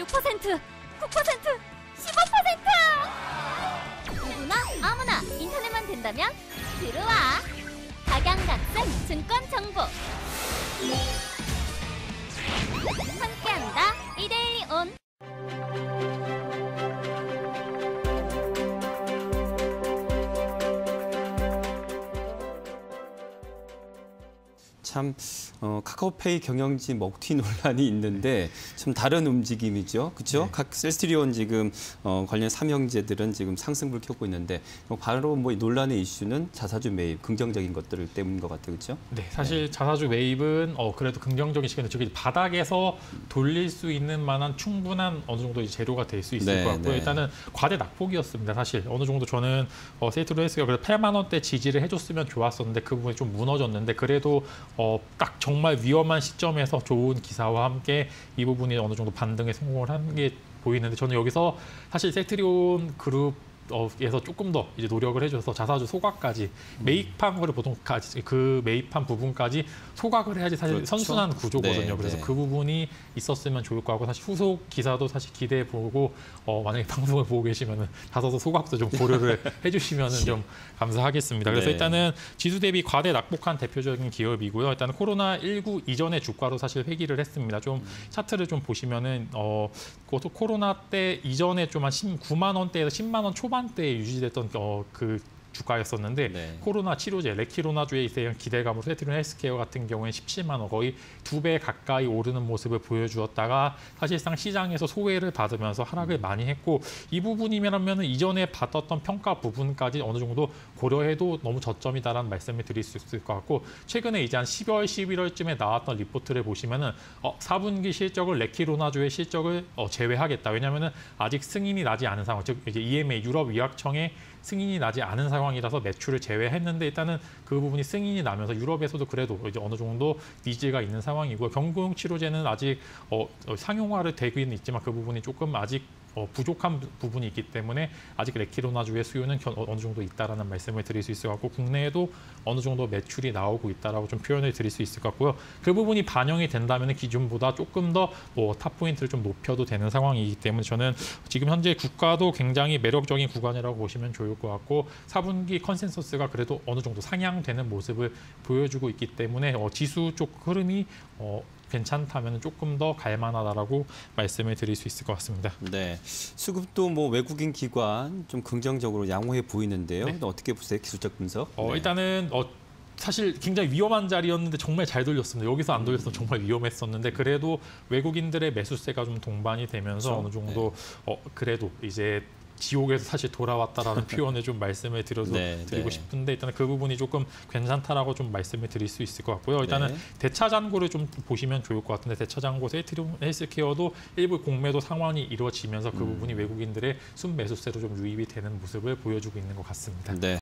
6%, 9%, 15%! 누구나 아무나 인터넷만 된다면 들어와! 각양각색 증권 정보 함께 참 어, 카카오페이 경영진 먹튀 논란이 있는데 좀 다른 움직임이죠, 그렇죠? 네. 각 셀스트리온 지금 어, 관련 삼형제들은 지금 상승불 켜고 있는데 뭐 바로 뭐이 논란의 이슈는 자사주 매입, 긍정적인 것들 때문인 것 같아요, 그렇죠? 네, 사실 자사주 매입은 어, 그래도 긍정적인 시간에 저기 바닥에서 돌릴 수 있는 만한 충분한 어느 정도 재료가 될 수 있을 네, 것 같고요. 네. 일단은 과대 낙폭이었습니다. 사실 어느 정도 저는 어, 세이트로 헬스가 그래도 8만 원대 지지를 해줬으면 좋았었는데 그 부분이 좀 무너졌는데 그래도 어, 딱 정말 위험한 시점에서 좋은 기사와 함께 이 부분이 어느 정도 반등에 성공을 한 게 보이는데 저는 여기서 사실 세트리온 그룹 에서 조금 더 이제 노력을 해줘서 자사주 소각까지 매입한 거를 보통 그 매입한 부분까지 소각을 해야지 사실 그렇죠. 선순환 구조거든요. 네, 그래서 네. 그 부분이 있었으면 좋을 것 같고 사실 후속 기사도 사실 기대해 보고 어, 만약에 방송을 보고 계시면은 자사주 소각도 좀 고려를 해주시면은 좀 감사하겠습니다. 그래서 네. 일단은 지수 대비 과대 낙폭한 대표적인 기업이고요. 일단 코로나 19 이전의 주가로 사실 회귀를 했습니다. 좀 차트를 좀 보시면은 어 그것도 코로나 때 이전에 좀 한 9만 원대에서 10만 원 초반 대에 유지됐던 어 그 주가였었는데 네. 코로나 치료제 레키로나주에 대한 기대감으로 셀트리온 헬스케어 같은 경우에 17만 원 거의 두 배 가까이 오르는 모습을 보여주었다가 사실상 시장에서 소외를 받으면서 하락을 많이 했고 이 부분이면은 이전에 받았던 평가 부분까지 어느 정도 고려해도 너무 저점이다라는 말씀을 드릴 수 있을 것 같고 최근에 이제 한 10월, 11월쯤에 나왔던 리포트를 보시면은 어, 4분기 실적을 레키로나주의 실적을 어, 제외하겠다. 왜냐하면은 아직 승인이 나지 않은 상황, 즉 이제 EMA 유럽 의약청의 승인이 나지 않은 상황 이라서 매출을 제외했는데 일단은 그 부분이 승인이 나면서 유럽에서도 그래도 이제 어느 정도 니즈가 있는 상황이고요. 경구용 치료제는 아직 어, 어, 상용화를 되기는 있지만 그 부분이 조금 아직 어, 부족한 부- 부분이 있기 때문에 아직 레키로나주의 수요는 견- 어, 어느 정도 있다라는 말씀을 드릴 수 있을 것 같고 국내에도 어느 정도 매출이 나오고 있다라고 좀 표현을 드릴 수 있을 것 같고요. 그 부분이 반영이 된다면 기준보다 조금 더 뭐 탑 포인트를 좀 높여도 되는 상황이기 때문에 저는 지금 현재 주가도 굉장히 매력적인 구간이라고 보시면 좋을 것 같고 4분기 컨센서스가 그래도 어느 정도 상향되는 모습을 보여주고 있기 때문에 어, 지수 쪽 흐름이 어, 괜찮다면 조금 더 갈만하다라고 말씀을 드릴 수 있을 것 같습니다. 네. 수급도 뭐 외국인 기관 좀 긍정적으로 양호해 보이는데요. 네. 어떻게 보세요? 기술적 분석? 어, 네. 일단은 어, 사실 굉장히 위험한 자리였는데 정말 잘 돌렸습니다. 여기서 안 돌렸으면 정말 위험했었는데 그래도 외국인들의 매수세가 좀 동반이 되면서 그렇죠. 어느 정도 어, 그래도 이제 지옥에서 사실 돌아왔다라는 표현을 좀 말씀을 드려서 네, 드리고 네. 싶은데 일단은 그 부분이 조금 괜찮다라고 좀 말씀을 드릴 수 있을 것 같고요. 일단은 네. 대차 잔고를 좀 보시면 좋을 것 같은데 대차 잔고 세트리온 헬스케어도 일부 공매도 상환이 이루어지면서 그 부분이 외국인들의 순매수세로 좀 유입이 되는 모습을 보여주고 있는 것 같습니다. 네.